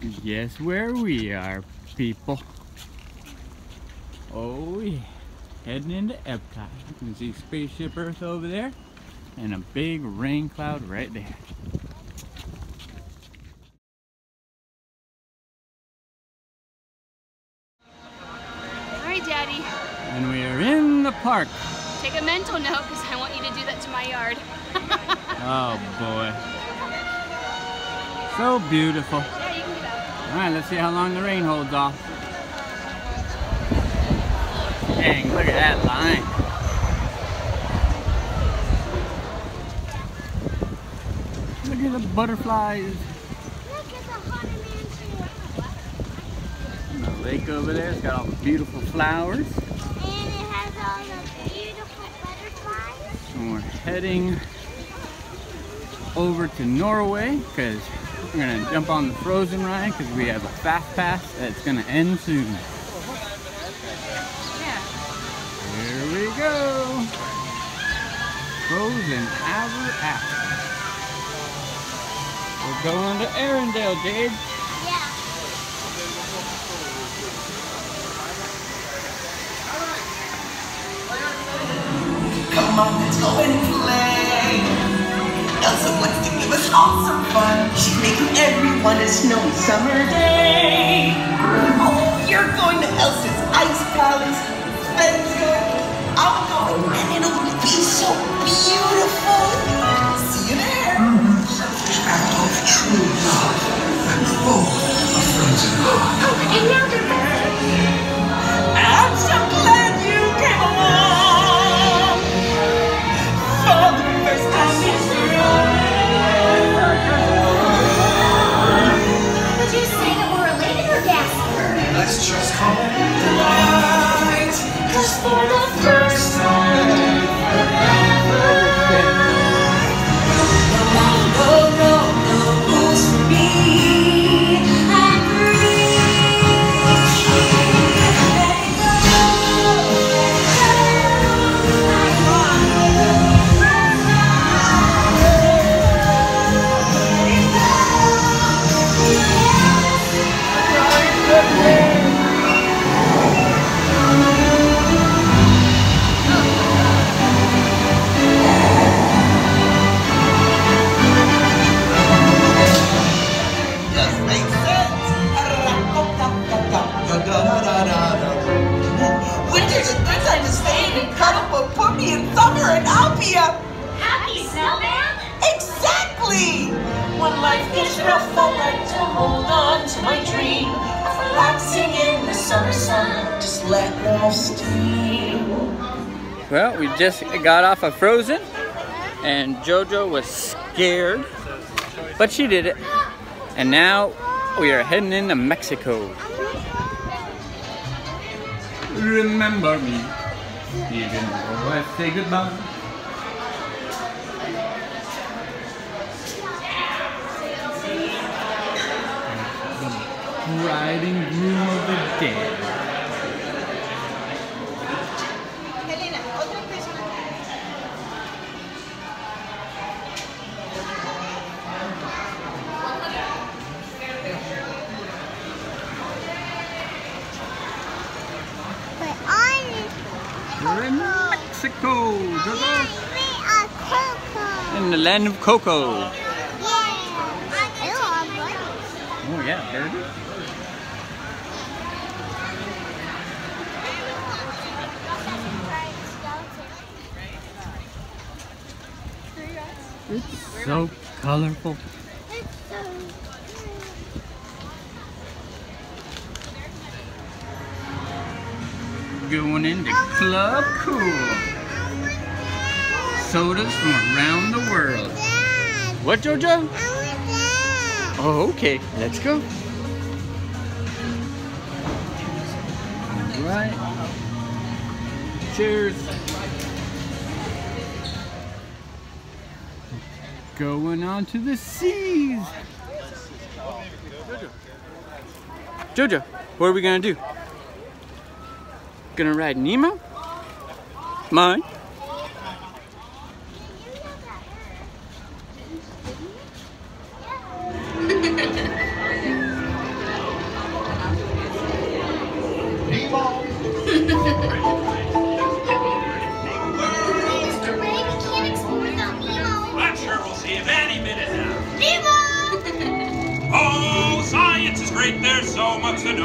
Guess where we are, people. Oh yeah, heading into Epcot. You can see Spaceship Earth over there and a big rain cloud right there. All right, Daddy. And we are in the park. Take a mental note because I want you to do that to my yard. Oh boy. So beautiful. Alright, let's see how long the rain holds off. Dang, look at that line. Look at the butterflies. Look at the Haunted Mansion. The lake over there, it's got all the beautiful flowers. And it has all the beautiful butterflies. And we're heading over to Norway because we're gonna jump on the Frozen ride because we have a fast pass that's gonna end soon. Yeah. Here we go. Frozen ever after. We're going to Arendelle, Jade. Yeah. Come on, let's go and play. Elsa wants to give us all some fun. She's making everyone a snowy summer day. Oh, you're going to Elsa's ice palace. Let's go. I'm going, and it'll be so beautiful. See you there. Selfish act of true love oh, and full of frozen heart. Oh, and now they're back. But in summer and I'll be a Happy snowman? Exactly! When life gets rough, I like to hold on to my dream of relaxing in the summer sun. Just let off steam. Well, we just got off of Frozen and JoJo was scared, but she did it. And now we are heading into Mexico. Remember me, even though I say goodbye. Bride groom of the dead. But I We're in Mexico. In the land of Coco. Yeah. Oh yeah, burger. It's so colorful. It's so Going into Club Cool. Sodas from around the world. Dad, What, JoJo? I want that. Oh, okay. Let's go. All right. Cheers. Going on to the seas. Jojo, what are we gonna do? Gonna ride Nemo? Mine?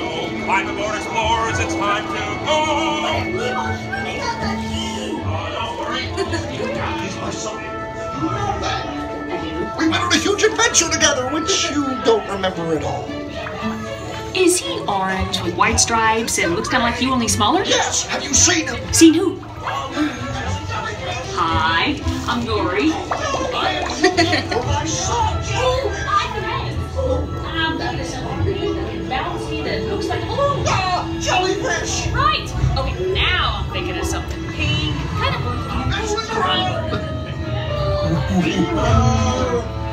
Much. Climb aboard explorers, it's time to go. Nemo's running out the key! Oh, don't worry. He's my son. You know that. We went on a huge adventure together, which you don't remember at all. Is he orange with white stripes and looks kind of like you, only smaller? Yes, have you seen him? Seen who? Hi, I'm Dory. looks like a balloon. Ah, jellyfish. Right. Okay, now I'm thinking of something pink, kind of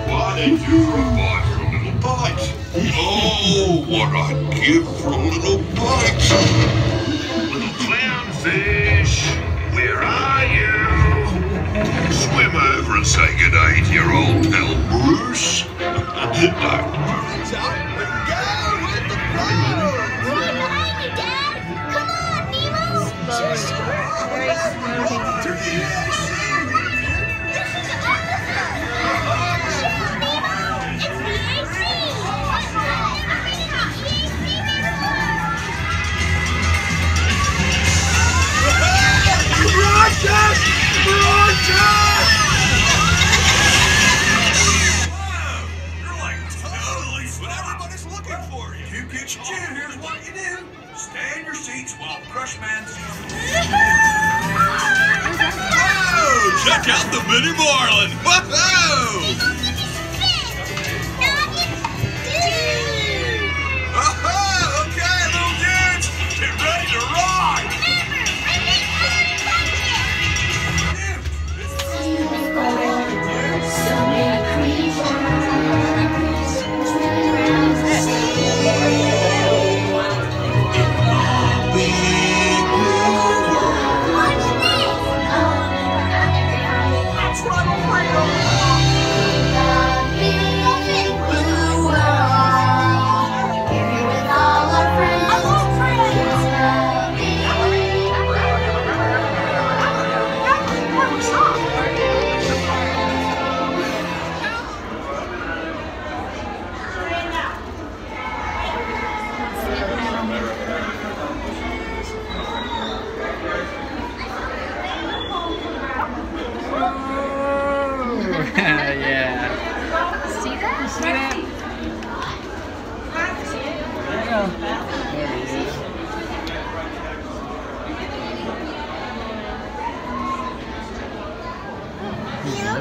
What did you buy for a little bite? Oh, what I'd give for a little bite. Little clownfish, where are you? Swim over and say good day to your old pal Bruce. no. Right Nemo! For. If you get you, here's what you do. Stay in your seats while Crush Man's... Oh, check out the Mini Marlin. Whoa!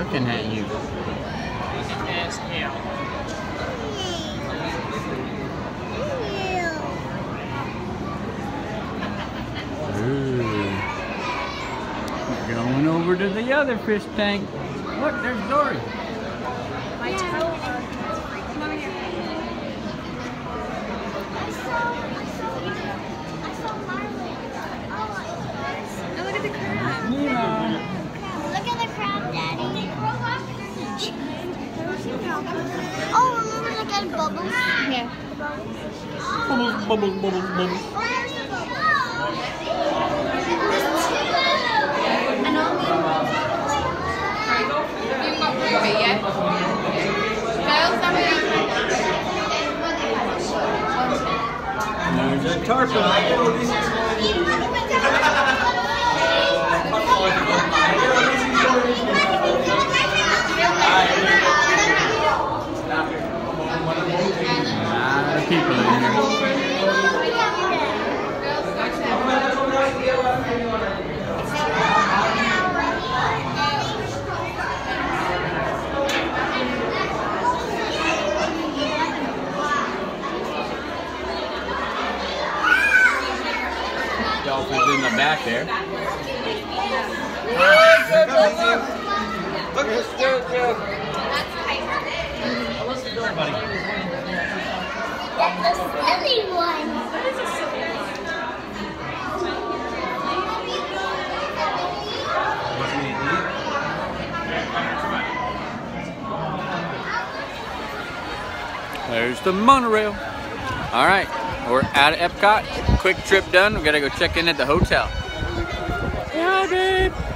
Looking at you. As hell. Ooh. Going over to the other fish tank. Look, there's Dory. My toe. Come Oh, remember look at bubbles? Yeah. Bubbles, bubbles, bubbles, bubbles. Where's the bubbles? There's You got through of it yet? Girls, have There's a tarpon. A lot of people in here. Dolphins in the back there. That's the silly one. There's the monorail. All right, we're out of Epcot. Quick trip done. We gotta go check in at the hotel. Yeah, babe.